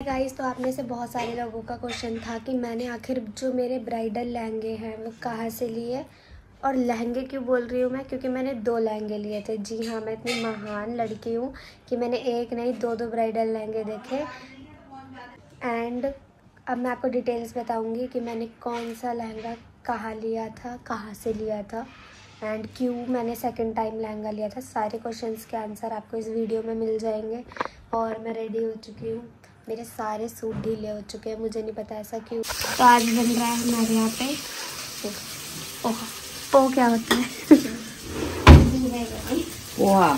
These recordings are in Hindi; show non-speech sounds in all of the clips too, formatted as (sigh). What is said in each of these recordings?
गाइस तो आप में से बहुत सारे लोगों का क्वेश्चन था कि मैंने आखिर जो मेरे ब्राइडल लहंगे हैं वो कहाँ से लिए? और लहंगे क्यों बोल रही हूँ मैं? क्योंकि मैंने दो लहंगे लिए थे। जी हाँ मैं इतनी महान लड़की हूँ कि मैंने एक नहीं दो दो ब्राइडल लहंगे देखे। एंड अब मैं आपको डिटेल्स बताऊँगी कि मैंने कौन सा लहंगा कहाँ लिया था, कहाँ से लिया था। एंड क्यों मैंने सेकंड टाइम लहंगा लिया था? सारे क्वेश्चंस के आंसर आपको इस वीडियो में मिल जाएँगे। और मैं रेडी हो चुकी हूँ। मेरे सारे सूट ढीले हो चुके हैं। मुझे नहीं पता ऐसा क्यों। तो आज बन रहा है हमारे यहाँ पे। ओह पो क्या होता है? पोहा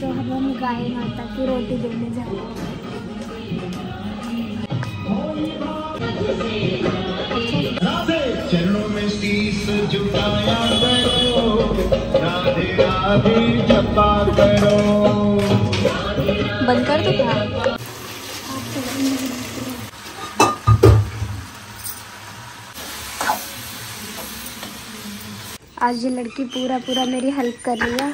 तो हम गाय माता की रोटी देने जा रहे हैं। बंद कर दो। क्या आज ये लड़की पूरा पूरा मेरी हेल्प कर रही है।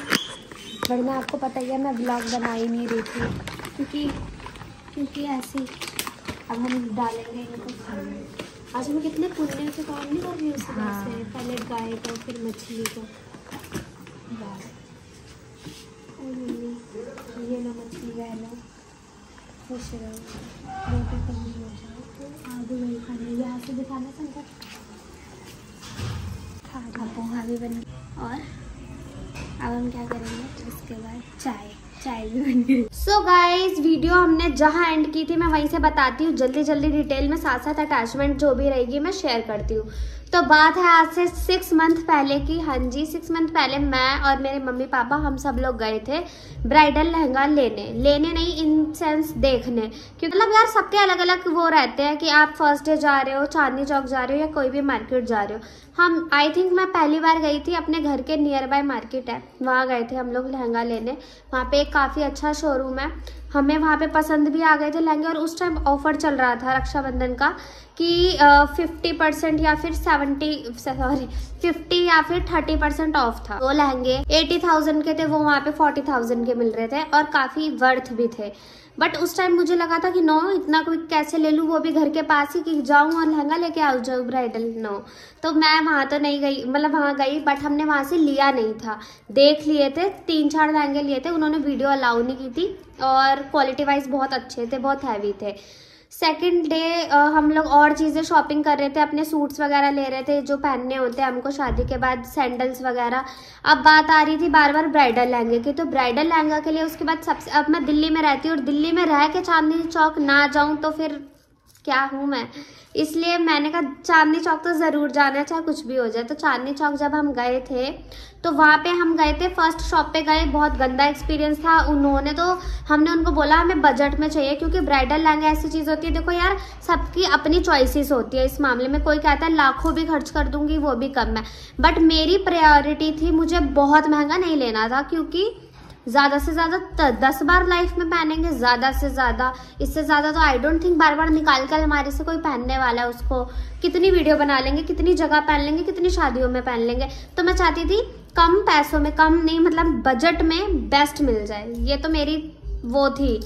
वरना आपको पता ही है मैं ब्लॉग बना ही नहीं रही थी। क्योंकि क्योंकि ऐसे अब हम डालेंगे इनको खाने। आज मैं कितने पुण्य के काम नहीं कर रही हूँ हाँ। पहले गाय को फिर मछली को। ये लो मछली खुश रहो हो वही खाने यहाँ से दिखाना संकट खा पोहा भी बन और अब हम क्या करेंगे उसके बाद चाय सो गाइस वीडियो हमने जहाँ एंड की थी, मैं वहीं से बताती हूँ। जल्दी जल्दी डिटेल में साथ साथ अटैचमेंट जो भी रहेगी, मैं शेयर करती हूँ। तो बात है आज से सिक्स मंथ पहले की। हाँ जी सिक्स मंथ पहले मैं और मेरे मम्मी पापा हम सब लोग गए थे ब्राइडल लहंगा लेने। लेने नहीं इन सेंस देखने। क्योंकि मतलब यार सबके अलग अलग वो रहते हैं कि आप फ़र्स्ट डे जा रहे हो, चांदनी चौक जा रहे हो या कोई भी मार्केट जा रहे हो। हम आई थिंक मैं पहली बार गई थी, अपने घर के नियर बाय मार्केट है। वहाँ गए थे हम लोग लहंगा लेने। वहाँ पे एक काफ़ी अच्छा शोरूम है। हमें वहाँ पे पसंद भी आ गए थे लहंगे और उस टाइम ऑफ़र चल रहा था रक्षाबंधन का कि फिफ्टी परसेंट या फिर सेवेंटी सॉरी फिफ्टी या फिर थर्टी परसेंट ऑफ़ था। वो लहंगे एटी थाउज़ेंड के थे, वो वहाँ पे फोर्टी थाउज़ेंड के मिल रहे थे और काफ़ी वर्थ भी थे। बट उस टाइम मुझे लगा था कि नो इतना क्विक कैसे ले लूँ, वो भी घर के पास ही कि जाऊँ और लहंगा लेके आ जाऊँ ब्राइडल नो तो मैं वहाँ तो नहीं गई मतलब वहाँ गई बट हमने वहाँ से लिया नहीं था। देख लिए थे, तीन चार लहंगे लिए थे, उन्होंने वीडियो अलाउ नहीं की थी, और क्वालिटी वाइज बहुत अच्छे थे, बहुत हैवी थे। सेकेंड डे हम लोग और चीज़ें शॉपिंग कर रहे थे, अपने सूट्स वगैरह ले रहे थे, जो पहनने होते हैं हमको शादी के बाद सैंडल्स वगैरह। अब बात आ रही थी बार बार ब्राइडल लहंगे की तो ब्राइडल लहंगा के लिए उसके बाद सबसे, अब मैं दिल्ली में रहती हूँ और दिल्ली में रह के चांदनी चौक ना जाऊँ तो फिर क्या हूँ मैं? इसलिए मैंने कहा, चांदनी चौक तो ज़रूर जाना है, चाहे कुछ भी हो जाए। तो चांदनी चौक जब हम गए थे तो वहाँ पे हम गए थे फ़र्स्ट शॉप पे गए, बहुत गंदा एक्सपीरियंस था। उन्होंने तो हमने उनको बोला, हमें बजट में चाहिए, क्योंकि ब्राइडल लहंगा ऐसी चीज़ होती है। देखो यार, सबकी अपनी चॉइसेस होती है। इस मामले में कोई कहता है, लाखों भी खर्च कर दूँगी, वो भी कम है। बट मेरी प्रायोरिटी थी, मुझे बहुत महँगा नहीं लेना था, क्योंकि ज़्यादा से ज़्यादा दस बार लाइफ में पहनेंगे, ज़्यादा से ज़्यादा। इससे ज़्यादा तो आई डोंट थिंक बार बार निकाल कर हमारे से कोई पहनने वाला है उसको कितनी वीडियो बना लेंगे, कितनी जगह पहन लेंगे, कितनी शादियों में पहन लेंगे। तो मैं चाहती थी कम पैसों में, कम नहीं मतलब बजट में बेस्ट मिल जाए। ये तो मेरी वो थी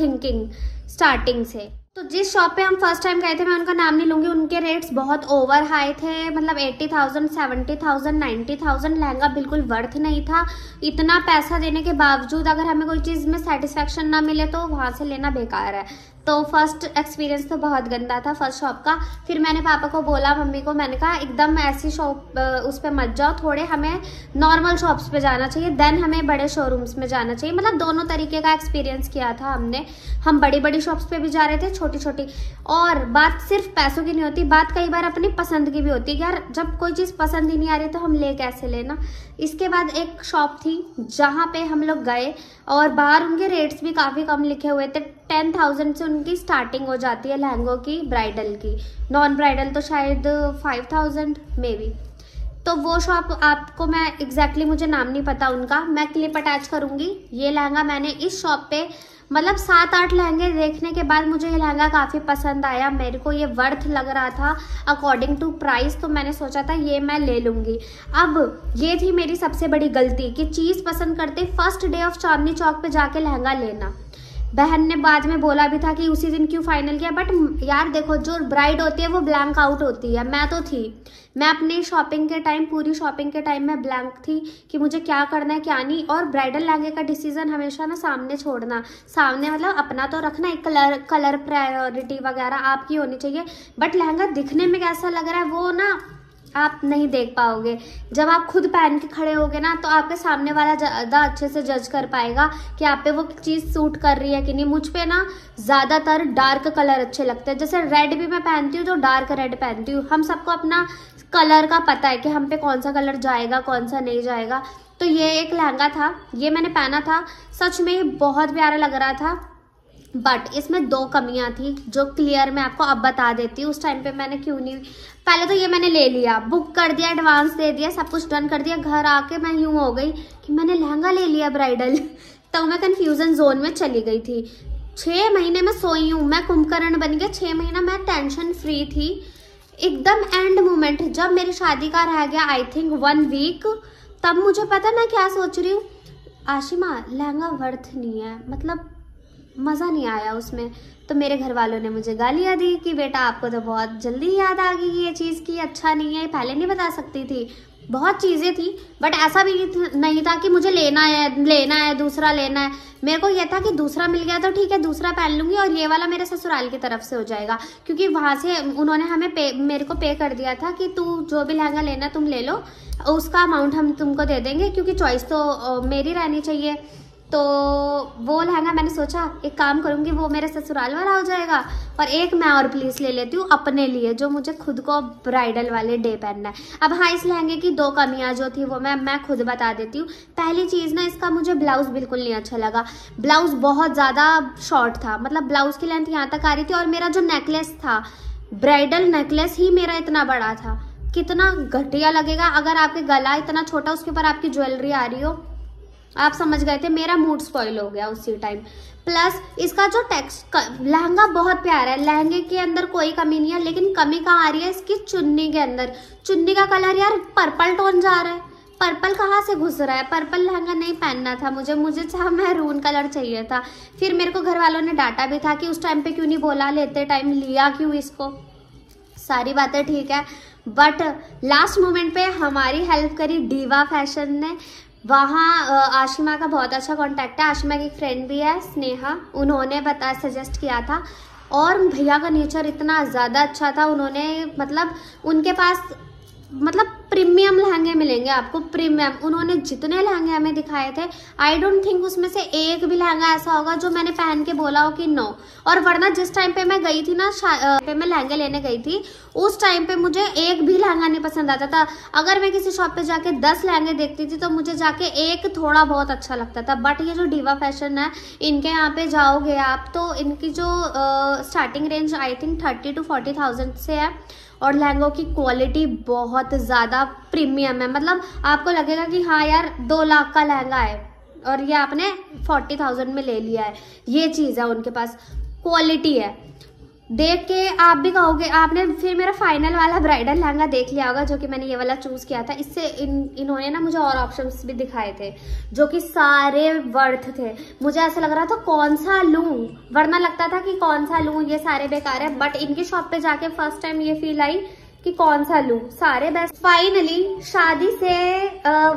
थिंकिंग स्टार्टिंग से। तो जिस शॉप पे हम फ़र्स्ट टाइम गए थे, मैं उनका नाम नहीं लूँगी, उनके रेट्स बहुत ओवर हाई थे मतलब eighty thousand seventy thousand ninety thousand lehenga बिल्कुल वर्थ नहीं था। इतना पैसा देने के बावजूद अगर हमें कोई चीज़ में सेटिस्फेक्शन ना मिले तो वहाँ से लेना बेकार है। तो फ़र्स्ट एक्सपीरियंस तो बहुत गंदा था फ़र्स्ट शॉप का। फिर मैंने पापा को बोला, मम्मी को, मैंने कहा, एकदम ऐसी शॉप उस पर मत जाओ, थोड़े हमें नॉर्मल शॉप्स पे जाना चाहिए देन हमें बड़े शोरूम्स में जाना चाहिए। मतलब दोनों तरीके का एक्सपीरियंस किया था हमने। हम बड़ी बड़ी शॉप्स पे भी जा रहे थे छोटी छोटी और बात सिर्फ़ पैसों की नहीं होती, बात कई बार अपनी पसंद की भी होती है यार, जब कोई चीज़ पसंद ही नहीं आ रही तो हम ले कैसे लेना इसके बाद एक शॉप थी, जहाँ पे हम लोग गए और बाहर उनके रेट्स भी काफ़ी कम लिखे हुए थे। टेन थाउज़ेंड से उनकी स्टार्टिंग हो जाती है लहंगों की ब्राइडल की। नॉन ब्राइडल तो शायद फाइव थाउज़ेंड मे बी तो वो शॉप आपको मैं एग्जैक्टली exactly मुझे नाम नहीं पता उनका। मैं क्लिप अटैच करूँगी। ये लहंगा मैंने इस शॉप पे मतलब सात आठ लहंगे देखने के बाद मुझे ये लहंगा काफ़ी पसंद आया। मेरे को ये वर्थ लग रहा था अकॉर्डिंग टू प्राइस तो मैंने सोचा था ये मैं ले लूँगी। अब ये थी मेरी सबसे बड़ी गलती कि चीज़ पसंद करते first day of Chandni Chowk पर जाके लहंगा लेना। बहन ने बाद में बोला भी था कि उसी दिन क्यों फाइनल किया बट यार देखो, जो ब्राइड होती है वो ब्लैंक आउट होती है। मैं तो थी। मैं अपनी शॉपिंग के टाइम पूरी शॉपिंग के टाइम में ब्लैंक थी कि मुझे क्या करना है, क्या नहीं। और ब्राइडल लहंगे का डिसीज़न हमेशा ना सामने छोड़ना। सामने मतलब अपना तो रखना, एक कलर कलर प्रायोरिटी वगैरह आपकी होनी चाहिए। बट लहंगा दिखने में कैसा लग रहा है, वो ना आप नहीं देख पाओगे। जब आप खुद पहन के खड़े होगे ना तो आपके सामने वाला ज़्यादा अच्छे से जज कर पाएगा कि आप पे वो चीज़ सूट कर रही है कि नहीं। मुझ पे ना ज़्यादातर डार्क कलर अच्छे लगते हैं। जैसे रेड भी मैं पहनती हूँ जो डार्क रेड पहनती हूँ। हम सबको अपना कलर का पता है कि हम पे कौन सा कलर जाएगा, कौन सा नहीं जाएगा। तो ये एक लहंगा था, ये मैंने पहना था। सच में बहुत प्यारा लग रहा था बट इसमें दो कमियाँ थी जो क्लियर मैं आपको अब बता देती हूँ। उस टाइम पे मैंने क्यों नहीं पहले तो ये मैंने ले लिया बुक कर दिया एडवांस दे दिया, सब कुछ डन कर दिया, घर आके मैं यूँ हो गई कि मैंने लहंगा ले लिया ब्राइडल (laughs) तो मैं कन्फ्यूज़न जोन में चली गई थी। छः महीने में सोई हूँ, मैं कुंभकर्ण बन गया छः महीना मैं टेंशन फ्री थी। एकदम एंड मोमेंट जब मेरी शादी का रह गया आई थिंक वन वीक तब मुझे पता मैं क्या सोच रही हूँ? आशिमा, लहंगा वर्थ नहीं है। मतलब मज़ा नहीं आया उसमें। तो मेरे घर वालों ने मुझे गालियाँ दी कि बेटा आपको तो बहुत जल्दी याद आ गई ये चीज़ की अच्छा नहीं है, पहले नहीं बता सकती थी। बहुत चीज़ें थी बट ऐसा भी नहीं था कि मुझे लेना है लेना है, दूसरा लेना है। मेरे को यह था कि दूसरा मिल गया तो ठीक है, दूसरा पहन लूँगी और ये वाला मेरे ससुराल की तरफ़ से हो जाएगा। क्योंकि वहाँ से उन्होंने हमें पे मेरे को पे कर दिया था कि तू जो भी लहंगा लेना तुम ले लो, उसका अमाउंट हम तुमको दे देंगे, क्योंकि चॉइस तो मेरी रहनी चाहिए। तो वो लहंगा मैंने सोचा, एक काम करूँगी, वो मेरे ससुराल वाला हो जाएगा और एक मैं और प्लीज़ ले लेती हूँ अपने लिए, जो मुझे खुद को ब्राइडल वाले डे पहनना है। अब हाँ इस लहंगे की दो कमियाँ जो थी वो मैं मैं खुद बता देती हूँ। पहली चीज़ ना, इसका मुझे ब्लाउज बिल्कुल नहीं अच्छा लगा। ब्लाउज बहुत ज़्यादा शॉर्ट था मतलब ब्लाउज की लेंथ यहाँ तक आ रही थी और मेरा जो नेकलेस था ब्राइडल नेकलेस ही मेरा इतना बड़ा था। कितना घटिया लगेगा, अगर आपके गला इतना छोटा, उसके ऊपर आपकी ज्वेलरी आ रही हो। आप समझ गए थे, मेरा मूड स्पॉइल हो गया उसी टाइम प्लस इसका जो टेक्स लहंगा बहुत प्यारा है। लहंगे के अंदर कोई कमी नहीं है, लेकिन कमी कहाँ आ रही है इसकी? चुन्नी के अंदर। चुन्नी का कलर यार पर्पल टोन जा रहा है। पर्पल कहाँ से घुस रहा है? पर्पल लहंगा नहीं पहनना था मुझे। मुझे चाह मैरून कलर चाहिए था। फिर मेरे को घर वालों ने डांटा भी था कि उस टाइम पे क्यों नहीं बोला? लेते टाइम लिया क्यों इसको? सारी बातें ठीक है बट लास्ट मोमेंट पे हमारी हेल्प करी डीवा फ़ैशन ने। वहाँ आशिमा का बहुत अच्छा कॉन्टैक्ट है। आशिमा की फ्रेंड भी है, स्नेहा। उन्होंने बता सजेस्ट किया था। और भैया का नेचर इतना ज़्यादा अच्छा था, उन्होंने मतलब उनके पास मतलब प्रीमियम लहंगे मिलेंगे आपको, प्रीमियम। उन्होंने जितने लहंगे हमें दिखाए थे आई डोंट थिंक उसमें से एक भी लहंगा ऐसा होगा जो मैंने पहन के बोला हो कि नो और वरना जिस टाइम पे मैं गई थी ना पे मैं लहंगे लेने गई थी, उस टाइम पे मुझे एक भी लहंगा नहीं पसंद आता था। अगर मैं किसी शॉप पे जाके दस लहंगे देखती थी तो मुझे जाके एक थोड़ा बहुत अच्छा लगता था। बट ये जो डीवा फ़ैशन है, इनके यहाँ पे जाओगे आप तो इनकी जो starting range I think thirty to forty thousand से है। और लहंगों की क्वालिटी बहुत ज़्यादा प्रीमियम है। मतलब आपको लगेगा कि हाँ यार, दो लाख का लहंगा है और ये आपने फोर्टी थाउज़ेंड में ले लिया है। ये चीज़ है उनके पास। क्वालिटी है। देख के आप भी कहोगे, आपने फिर मेरा फाइनल वाला ब्राइडल लहंगा देख लिया होगा, जो कि मैंने ये वाला चूज़ किया था। इससे इन, इन्होंने ना मुझे और ऑप्शंस भी दिखाए थे, जो कि सारे वर्थ थे। मुझे ऐसा लग रहा था, कौन सा लूँ? वरना लगता था कि कौन सा लूँ, ये सारे बेकार है। बट इनकी शॉप पे जाके फ़र्स्ट टाइम ये फील आई कि कौन सा लू। सारे बेस्ट फाइनली शादी से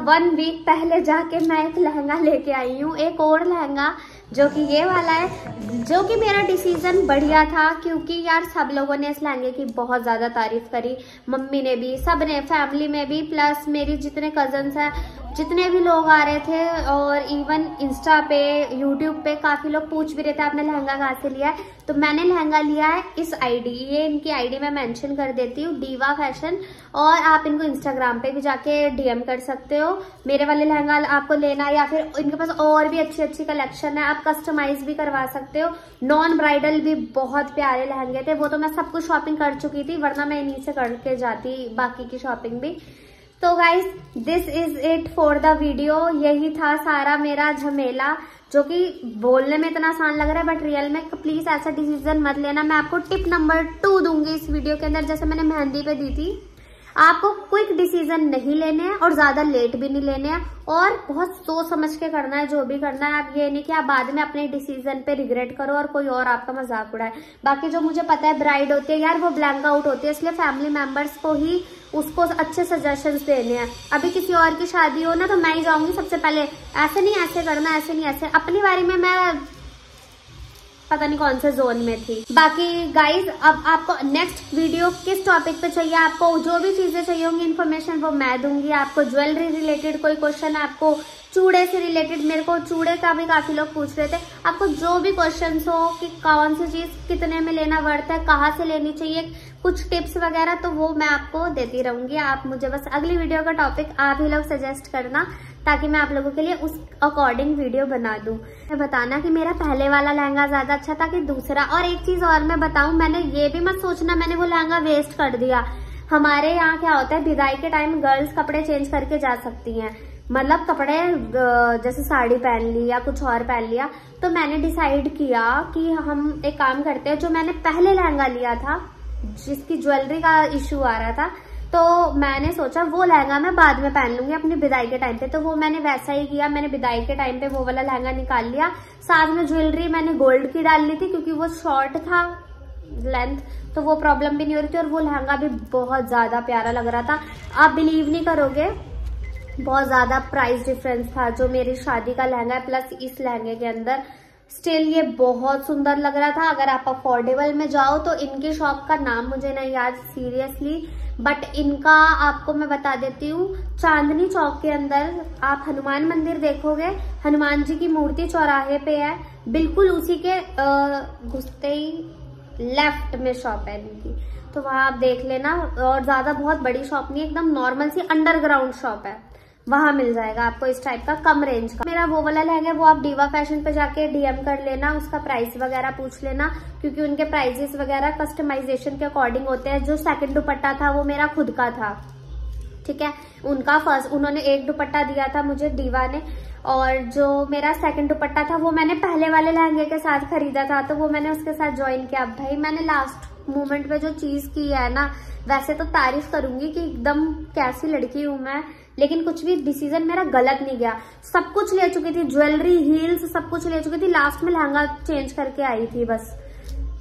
वन वीक पहले जाके मैं एक लहंगा लेके आई हूँ, एक और लहंगा। जो कि ये वाला है, जो कि मेरा डिसीज़न बढ़िया था, क्योंकि यार सब लोगों ने इस लहंगे की बहुत ज़्यादा तारीफ़ करी। मम्मी ने भी सबने फैमिली में भी प्लस मेरी जितने कजन्स हैं जितने भी लोग आ रहे थे और इवन इंस्टा पे यूट्यूब पे काफ़ी लोग पूछ भी रहे थे, आपने लहंगा कहाँ से लिया है? तो मैंने लहंगा लिया है इस आईडी ये इनकी आईडी मैं मेंशन कर देती हूँ डीवा फ़ैशन और आप इनको इंस्टाग्राम पे भी जाके डीएम कर सकते हो। मेरे वाले लहंगा आपको लेना या फिर इनके पास और भी अच्छी अच्छी कलेक्शन है, आप कस्टमाइज भी करवा सकते हो। नॉन ब्राइडल भी बहुत प्यारे लहंगे थे, वो तो मैं सब कुछ शॉपिंग कर चुकी थी, वरना मैं इन्हीं से करके जाती बाकी की शॉपिंग भी। तो guys this is it for the video यही था सारा मेरा झमेला, जो कि बोलने में इतना आसान लग रहा है बट रियल में प्लीज़ ऐसा डिसीज़न मत लेना। मैं आपको टिप नंबर टू दूँगी इस वीडियो के अंदर, जैसे मैंने मेहंदी पे दी थी। आपको क्विक डिसीज़न नहीं लेने हैं और ज़्यादा लेट भी नहीं लेने हैं और बहुत सोच समझ के करना है, जो भी करना है, आप ये नहीं कि आप बाद में अपने डिसीज़न पे रिग्रेट करो और कोई और आपका मज़ाक उड़ाए। बाकी जो मुझे पता है ब्राइड होती है यार, वो ब्लैंक आउट होती है, इसलिए फैमिली मेंबर्स को ही उसको अच्छे सजेशन देने हैं। अभी किसी और की शादी हो ना तो मैं ही जाऊँगी सबसे पहले। ऐसे नहीं, ऐसे करना, ऐसे नहीं, ऐसे। अपनी बारे में मैं पता नहीं कौन से जोन में थी। बाकी गाइज़ अब आपको नेक्स्ट वीडियो किस टॉपिक पे चाहिए, आपको जो भी चीज़ें चाहिए होंगी इन्फॉर्मेशन वो मैं दूँगी। आपको ज्वेलरी रिलेटेड कोई क्वेश्चन आपको चूड़े से रिलेटेड मेरे को चूड़े का भी काफ़ी लोग पूछ रहे थे। आपको जो भी क्वेश्चन हो कि कौन सी चीज़ कितने में लेना वर्थ है, कहाँ से लेनी चाहिए, कुछ टिप्स वगैरह तो वो मैं आपको देती रहूँगी। आप मुझे बस अगली वीडियो का टॉपिक आप ही लोग सजेस्ट करना। ताकि मैं आप लोगों के लिए उस अकॉर्डिंग वीडियो बना दूँ। मैं बताना कि मेरा पहले वाला लहंगा ज़्यादा अच्छा था कि दूसरा? और एक चीज़ और मैं बताऊँ, मैंने ये भी मत सोचना, मैंने वो लहंगा वेस्ट कर दिया। हमारे यहाँ क्या होता है विदाई के टाइम गर्ल्स कपड़े चेंज करके जा सकती हैं। मतलब कपड़े जैसे साड़ी पहन ली या कुछ और पहन लिया तो मैंने डिसाइड किया कि हम एक काम करते हैं, जो मैंने पहले लहंगा लिया था, जिसकी ज्वेलरी का इश्यू आ रहा था तो मैंने सोचा, वो लहंगा मैं बाद में पहन लूँगी अपनी विदाई के टाइम पे। तो वो मैंने वैसा ही किया, मैंने विदाई के टाइम पे वो वाला लहंगा निकाल लिया। साथ में ज्वेलरी मैंने गोल्ड की डाल ली थी, क्योंकि वो शॉर्ट था लेंथ तो वो प्रॉब्लम भी नहीं हो रही थी, और वो लहंगा भी बहुत ज़्यादा प्यारा लग रहा था। आप बिलीव नहीं करोगे, बहुत ज़्यादा प्राइस डिफरेंस था जो मेरी शादी का लहंगा है प्लस इस लहंगे के अंदर स्टिल ये बहुत सुंदर लग रहा था। अगर आप अफोर्डेबल में जाओ तो इनकी शॉप का नाम मुझे नहीं याद सीरियसली बट इनका आपको मैं बता देती हूँ, चांदनी चौक के अंदर आप हनुमान मंदिर देखोगे, हनुमान जी की मूर्ति चौराहे पे है। बिल्कुल उसी के घुसते ही लेफ़्ट में शॉप है इनकी। तो वहाँ आप देख लेना, और ज़्यादा बहुत बड़ी शॉप नहीं, एकदम नॉर्मल सी अंडरग्राउंड शॉप है। वहाँ मिल जाएगा आपको इस टाइप का कम रेंज का। मेरा वो वाला लहंगा, वो आप डीवा फ़ैशन पे जाके डीएम कर लेना, उसका प्राइस वगैरह पूछ लेना, क्योंकि उनके प्राइजेस वगैरह कस्टमाइजेशन के अकॉर्डिंग होते हैं। जो सेकंड दुपट्टा था, वो मेरा खुद का था। ठीक है? उनका फ़र्स्ट उन्होंने एक दुपट्टा दिया था मुझे डीवा ने, और जो मेरा सेकंड दुपट्टा था, वो मैंने पहले वाले लहंगे के साथ खरीदा था तो वो मैंने उसके साथ ज्वाइन किया। भाई, मैंने लास्ट मोमेंट में जो चीज़ की है ना, वैसे तो तारीफ़ करूँगी कि एकदम कैसी लड़की हूँ मैं। लेकिन कुछ भी डिसीज़न मेरा गलत नहीं गया। सब कुछ ले चुकी थी ज्वेलरी हील्स सब कुछ ले चुकी थी। लास्ट में लहंगा चेंज करके आई थी बस।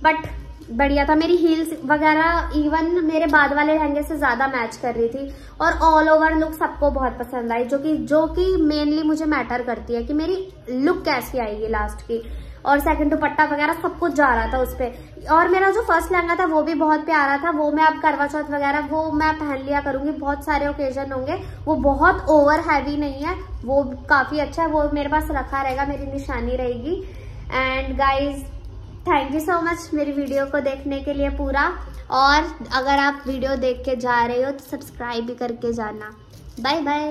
बट बढ़िया था। मेरी हील्स वगैरह इवन मेरे बाद वाले लहंगे से ज़्यादा मैच कर रही थी। और ऑल ओवर लुक सबको बहुत पसंद आई, जो कि जो कि मेनली मुझे मैटर करती है कि मेरी लुक कैसी आएगी लास्ट की। और सेकंड दुपट्टा वगैरह सब कुछ जा रहा था उस पर और मेरा जो फ़र्स्ट लहंगा था, वो भी बहुत प्यारा था। वो मैं अब करवा चौथ वगैरह, वो मैं पहन लिया करूँगी। बहुत सारे ओकेजन होंगे। वो बहुत ओवर हैवी नहीं है। वो काफ़ी अच्छा है। वो मेरे पास रखा रहेगा। मेरी निशानी रहेगी। And guys thank you so much मेरी वीडियो को देखने के लिए पूरा। और अगर आप वीडियो देख के जा रहे हो तो सब्सक्राइब भी करके जाना। Bye bye